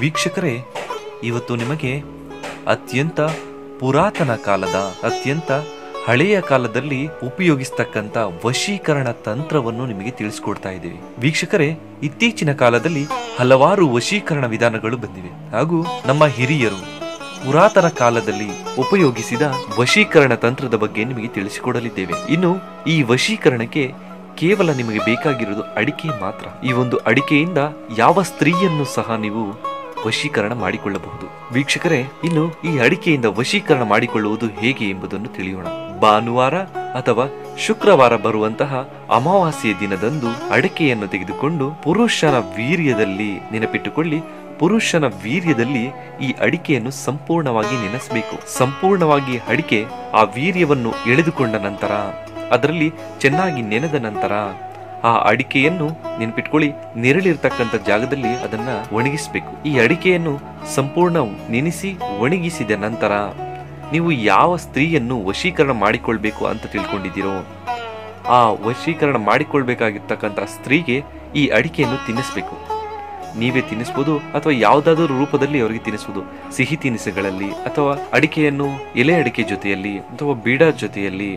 ವೀಕ್ಷಕರೇ, ಇವತ್ತು ನಿಮಗೆ ಅತ್ಯಂತ ಪುರಾತನ ಕಾಲದ, ಅತ್ಯಂತ ಹಳೆಯ ಕಾಲದಲ್ಲಿ ಉಪಯೋಗಿಸ್ತಕ್ಕಂಥ ವಶೀಕರಣ ತಂತ್ರವನ್ನು ನಿಮಗೆ ತಿಳಿಸ್ಕೊಡ್ತಾ ಇದ್ದೀವಿ. ವೀಕ್ಷಕರೇ, ಇತ್ತೀಚಿನ ಕಾಲದಲ್ಲಿ ಹಲವಾರು ವಶೀಕರಣ ವಿಧಾನಗಳು ಬಂದಿವೆ. ಹಾಗೂ ನಮ್ಮ ಹಿರಿಯರು ಪುರಾತನ ಕಾಲದಲ್ಲಿ ಉಪಯೋಗಿಸಿದ ವಶೀಕರಣ ತಂತ್ರದ ಬಗ್ಗೆ ನಿಮಗೆ ತಿಳಿಸಿಕೊಡಲಿದ್ದೇವೆ. ಇನ್ನು ಈ ವಶೀಕರಣಕ್ಕೆ ಕೇವಲ ನಿಮಗೆ ಬೇಕಾಗಿರುವುದು ಅಡಿಕೆ ಮಾತ್ರ. ಈ ಒಂದು ಅಡಿಕೆಯಿಂದ ಯಾವ ಸ್ತ್ರೀಯನ್ನು ಸಹ ನೀವು ವಶೀಕರಣ ಮಾಡಿಕೊಳ್ಳಬಹುದು. ವೀಕ್ಷಕರೇ, ಇನ್ನು ಈ ಅಡಿಕೆಯಿಂದ ವಶೀಕರಣ ಮಾಡಿಕೊಳ್ಳುವುದು ಹೇಗೆ ಎಂಬುದನ್ನು ತಿಳಿಯೋಣ. ಭಾನುವಾರ ಅಥವಾ ಶುಕ್ರವಾರ ಬರುವಂತಹ ಅಮಾವಾಸ್ಯೆಯ ದಿನದಂದು ಅಡಿಕೆಯನ್ನು ತೆಗೆದುಕೊಂಡು ಪುರುಷನ ವೀರ್ಯದಲ್ಲಿ ನೆನಪಿಟ್ಟುಕೊಳ್ಳಿ. ಪುರುಷನ ವೀರ್ಯದಲ್ಲಿ ಈ ಅಡಿಕೆಯನ್ನು ಸಂಪೂರ್ಣವಾಗಿ ನೆನೆಸಬೇಕು. ಸಂಪೂರ್ಣವಾಗಿ ಅಡಿಕೆ ಆ ವೀರ್ಯವನ್ನು ಎಳೆದುಕೊಂಡ ನಂತರ, ಅದರಲ್ಲಿ ಚೆನ್ನಾಗಿ ನೆನೆದ ನಂತರ ಆ ಅಡಿಕೆಯನ್ನು ನೆನ್ಪಿಟ್ಕೊಳ್ಳಿ. ನೆರಳಿರ್ತಕ್ಕಂಥ ಜಾಗದಲ್ಲಿ ಅದನ್ನ ಒಣಗಿಸಬೇಕು. ಈ ಅಡಿಕೆಯನ್ನು ಸಂಪೂರ್ಣ ನೆನೆಸಿ ಒಣಗಿಸಿದ ನಂತರ ನೀವು ಯಾವ ಸ್ತ್ರೀಯನ್ನು ವಶೀಕರಣ ಮಾಡಿಕೊಳ್ಬೇಕು ಅಂತ ತಿಳ್ಕೊಂಡಿದ್ದೀರೋ, ಆ ವಶೀಕರಣ ಮಾಡಿಕೊಳ್ಬೇಕಾಗಿರ್ತಕ್ಕಂಥ ಸ್ತ್ರೀಗೆ ಈ ಅಡಿಕೆಯನ್ನು ತಿನ್ನಿಸ್ಬೇಕು. ನೀವೇ ತಿನ್ನಿಸ್ಬೋದು ಅಥವಾ ಯಾವುದಾದರೂ ರೂಪದಲ್ಲಿ ಅವರಿಗೆ ತಿನ್ನಿಸ್ಬೋದು. ಸಿಹಿ ತಿನಿಸುಗಳಲ್ಲಿ ಅಥವಾ ಅಡಿಕೆಯನ್ನು ಎಲೆ ಅಡಿಕೆ ಜೊತೆಯಲ್ಲಿ ಅಥವಾ ಬೀಡ ಜೊತೆಯಲ್ಲಿ.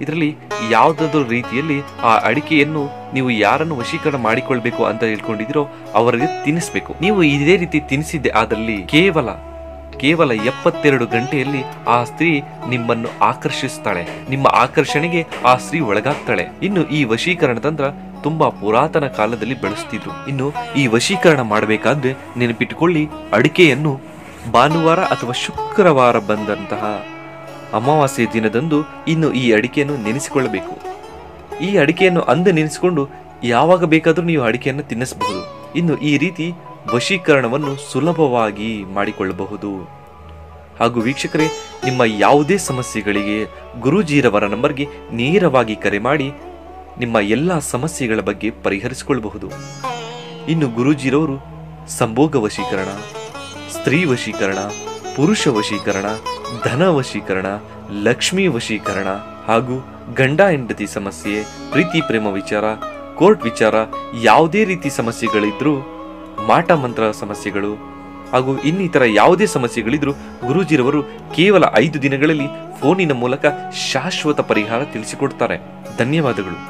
ಇದರಲ್ಲಿ ಯಾವುದಾದ್ರೂ ರೀತಿಯಲ್ಲಿ ಆ ಅಡಿಕೆಯನ್ನು ನೀವು ಯಾರನ್ನು ವಶೀಕರಣ ಮಾಡಿಕೊಳ್ಬೇಕು ಅಂತ ಹೇಳ್ಕೊಂಡಿದ್ರೋ ಅವರಿಗೆ ತಿನ್ನಿಸ್ಬೇಕು. ನೀವು ಇದೇ ರೀತಿ ತಿನ್ನಿಸಿದ್ದೆ ಅದರಲ್ಲಿ ಕೇವಲ ಕೇವಲ ಎಪ್ಪತ್ತೆರಡು ಗಂಟೆಯಲ್ಲಿ ಆ ಸ್ತ್ರೀ ನಿಮ್ಮನ್ನು ಆಕರ್ಷಿಸ್ತಾಳೆ. ನಿಮ್ಮ ಆಕರ್ಷಣೆಗೆ ಆ ಸ್ತ್ರೀ ಒಳಗಾಗ್ತಾಳೆ. ಇನ್ನು ಈ ವಶೀಕರಣ ತಂತ್ರ ತುಂಬಾ ಪುರಾತನ ಕಾಲದಲ್ಲಿ ಬೆಳೆಸ್ತಿದ್ರು. ಇನ್ನು ಈ ವಶೀಕರಣ ಮಾಡಬೇಕಾದ್ರೆ ನೆನಪಿಟ್ಟುಕೊಳ್ಳಿ ಅಡಿಕೆಯನ್ನು ಭಾನುವಾರ ಅಥವಾ ಶುಕ್ರವಾರ ಬಂದಂತಹ ಅಮಾವಾಸ್ಯೆ ದಿನದಂದು ಇನ್ನು ಈ ಅಡಿಕೆಯನ್ನು ನೆನೆಸಿಕೊಳ್ಳಬೇಕು. ಈ ಅಡಿಕೆಯನ್ನು ಅಂದು ನೆನೆಸಿಕೊಂಡು ಯಾವಾಗ ಬೇಕಾದರೂ ನೀವು ಅಡಿಕೆಯನ್ನು ತಿನ್ನಿಸಬಹುದು. ಇನ್ನು ಈ ರೀತಿ ವಶೀಕರಣವನ್ನು ಸುಲಭವಾಗಿ ಮಾಡಿಕೊಳ್ಳಬಹುದು. ಹಾಗೂ ವೀಕ್ಷಕರೇ, ನಿಮ್ಮ ಯಾವುದೇ ಸಮಸ್ಯೆಗಳಿಗೆ ಗುರೂಜಿರವರ ನಂಬರ್ಗೆ ನೇರವಾಗಿ ಕರೆ ಮಾಡಿ ನಿಮ್ಮ ಎಲ್ಲ ಸಮಸ್ಯೆಗಳ ಬಗ್ಗೆ ಪರಿಹರಿಸಿಕೊಳ್ಳಬಹುದು. ಇನ್ನು ಗುರೂಜಿರವರು ಸಂಭೋಗ ವಶೀಕರಣ, ಸ್ತ್ರೀ ವಶೀಕರಣ ಪುರುಷ ವಶೀಕರಣ, ಧನ ವಶೀಕರಣ, ಲಕ್ಷ್ಮೀ ವಶೀಕರಣ ಹಾಗೂ ಗಂಡ ಹೆಂಡತಿ ಸಮಸ್ಯೆ, ಪ್ರೀತಿ ಪ್ರೇಮ ವಿಚಾರ, ಕೋರ್ಟ್ ವಿಚಾರ ಯಾವುದೇ ರೀತಿ ಸಮಸ್ಯೆಗಳಿದ್ರೂ, ಮಾಟ ಮಂತ್ರ ಸಮಸ್ಯೆಗಳು ಹಾಗೂ ಇನ್ನಿತರ ಯಾವುದೇ ಸಮಸ್ಯೆಗಳಿದ್ರೂ ಗುರೂಜಿರವರು ಕೇವಲ ಐದು ದಿನಗಳಲ್ಲಿ ಫೋನಿನ ಮೂಲಕ ಶಾಶ್ವತ ಪರಿಹಾರ ತಿಳಿಸಿಕೊಡ್ತಾರೆ. ಧನ್ಯವಾದಗಳು.